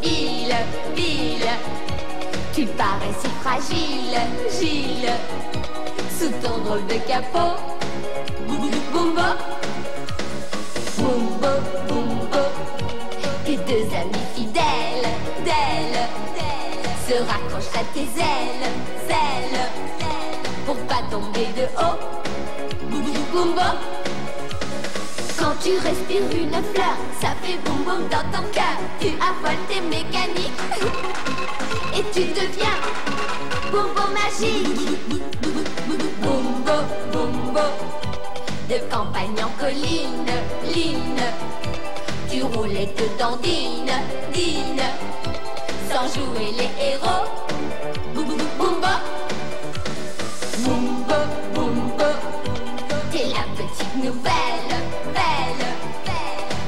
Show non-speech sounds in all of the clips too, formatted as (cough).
ville, ville. Tu parais si fragile, Gilles, sous ton drôle de capot. Boumbo, boumbo, boumbo. Tes deux amis fidèles, d'elle, se raccrochent à tes ailes, ailes, pour pas tomber de haut. Boumbo. Quand tu respires une fleur, ça fait boum boum dans ton cœur. Tu affoles tes mécaniques (laughs) et tu deviens boum magique. Boumbo, boumbo, de campagne en colline, line. Tu roules et te dandines, dine, sans jouer les héros.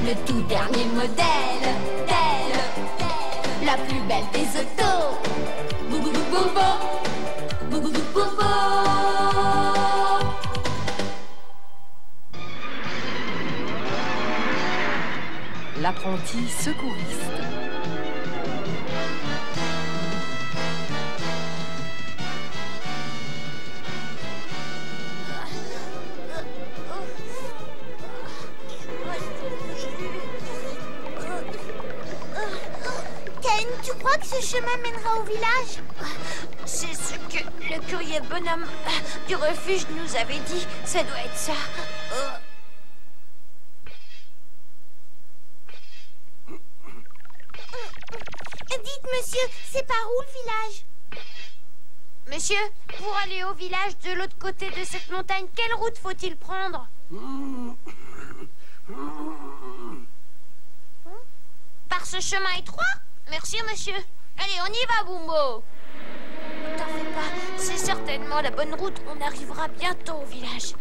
Le tout dernier modèle, d'elle, la plus belle des autos. L'apprenti secouriste. Tu crois que ce chemin mènera au village C'est ce que le courrier bonhomme du refuge nous avait dit. Ça doit être ça. Euh, Dites, monsieur, c'est par où le village Monsieur, pour aller au village de l'autre côté de cette montagne, quelle route faut-il prendre Par ce chemin étroit Merci, monsieur. Allez, on y va, Bumbo. T'en fais pas, c'est certainement la bonne route. On arrivera bientôt au village.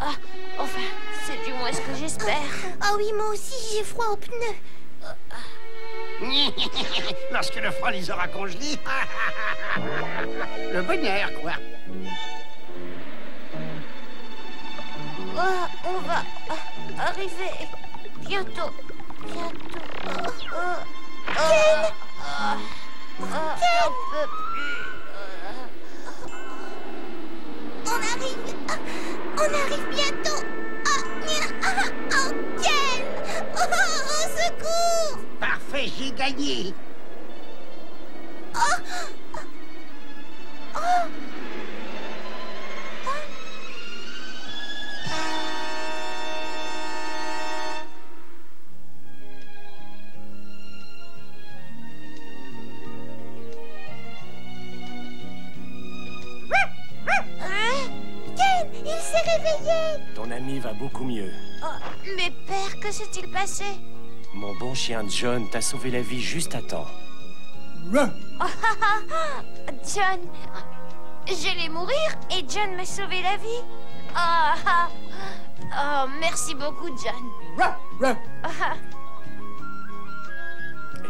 Ah, enfin, c'est du moins ce que j'espère. Ah oui, moi aussi, j'ai froid aux pneus. (laughs) Lorsque le froid les aura congelés. (laughs) le bonheur, quoi. Ah, on va ah, arriver bientôt. Bientôt. Ah, ah, ah, ah, ah, peux plus. On arrive. ah, On arrive bientôt. Ah, nia, ah, oh, Ken Au secours Parfait, j'ai gagné. Réveillé Ton ami va beaucoup mieux. Oh, mais père, que s'est-il passé? Mon bon chien John t'a sauvé la vie juste à temps. (laughs) John, j'allais mourir et John m'a sauvé la vie. Ah, ah, (laughs) oh, merci beaucoup, John. (laughs)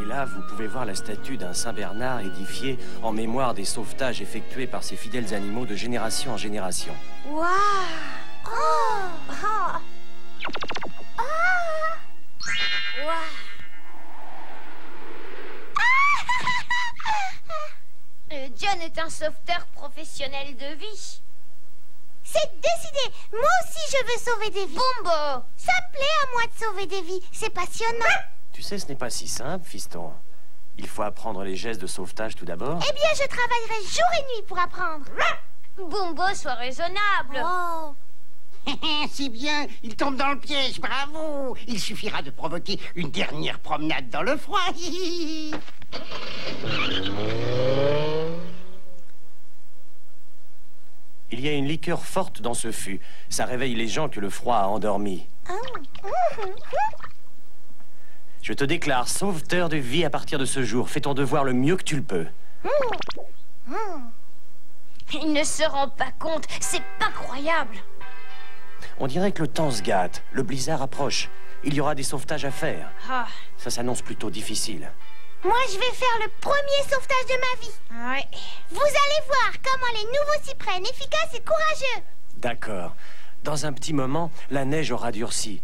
Et là, vous pouvez voir la statue d'un Saint Bernard édifiée en mémoire des sauvetages effectués par ses fidèles animaux de génération en génération. Waouh! Oh! Ah Waouh! Euh, John est un sauveteur professionnel de vie. C'est décidé. Moi aussi, je veux sauver des vies. Bombo Ça plaît à moi de sauver des vies, c'est passionnant Tu sais, ce n'est pas si simple, fiston. Il faut apprendre les gestes de sauvetage tout d'abord. Eh bien, je travaillerai jour et nuit pour apprendre Bumbo, sois raisonnable. Oh (laughs) si bien, il tombe dans le piège, bravo. Il suffira de provoquer une dernière promenade dans le froid. (laughs) Il y a une liqueur forte dans ce fût. Ça réveille les gens que le froid a endormis. (laughs) Je te déclare sauveteur de vie à partir de ce jour. Fais ton devoir le mieux que tu le peux. Il ne se rend pas compte, c'est pas croyable. On dirait que le temps se gâte. Le blizzard approche. Il y aura des sauvetages à faire. Ah, Ça s'annonce plutôt difficile. Moi, je vais faire le premier sauvetage de ma vie ouais. Vous allez voir comment les nouveaux s'y prennent, efficaces et courageux D'accord. Dans un petit moment, la neige aura durci.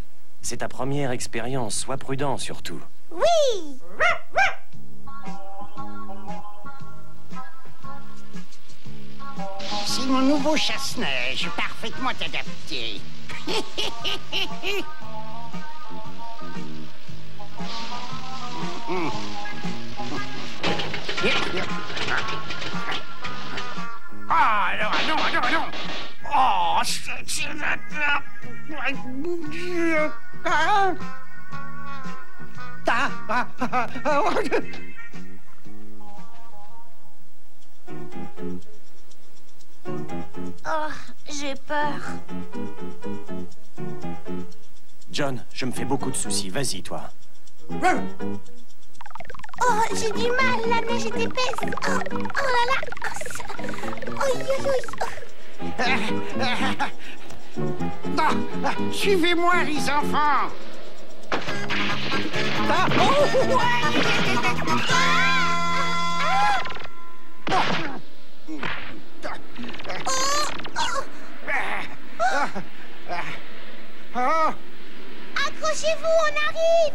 C'est ta première expérience, sois prudent surtout. Oui. C'est mon nouveau chasse-neige, parfaitement adapté. (laughs) Ah, ah, non, ah, non, non, non. Oh, ah. Ah, ah, oh, Oh, j'ai peur. John, je me fais beaucoup de soucis. Vas-y, toi. Oh, j'ai du mal, la neige est épaisse. Oh, oh là là. Oh, ça- oi. (laughs) Ah, ah, Suivez-moi, les enfants. Ah, oh, Accrochez-vous, on arrive.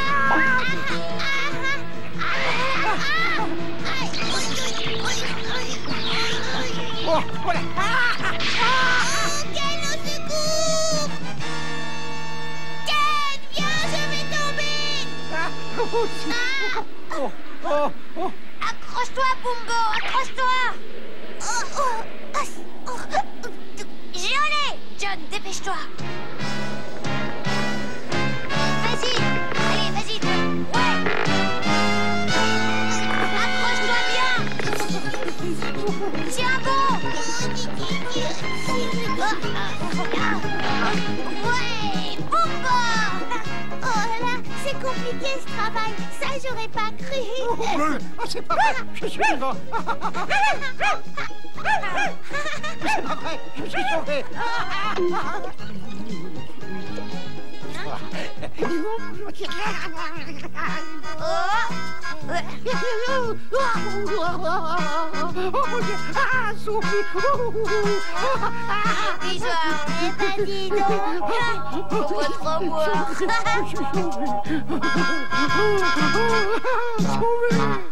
oh. Ah, Oh, Ken, au secours Ken, je vais tomber ah, oh, oh, oh, oh. Accroche-toi, Bumbo Accroche-toi Oh, oh, ah, oh. J'y allais John, dépêche-toi compliqué ce travail. Ça, j'aurais pas cru. Oh, c'est pas vrai, je suis vivant. (laughs) C'est pas vrai, je suis sauvé. Ah, Sophie. Bizarre Eh ben, dis donc. On va te revoir Je suis sauvé. Sauvé.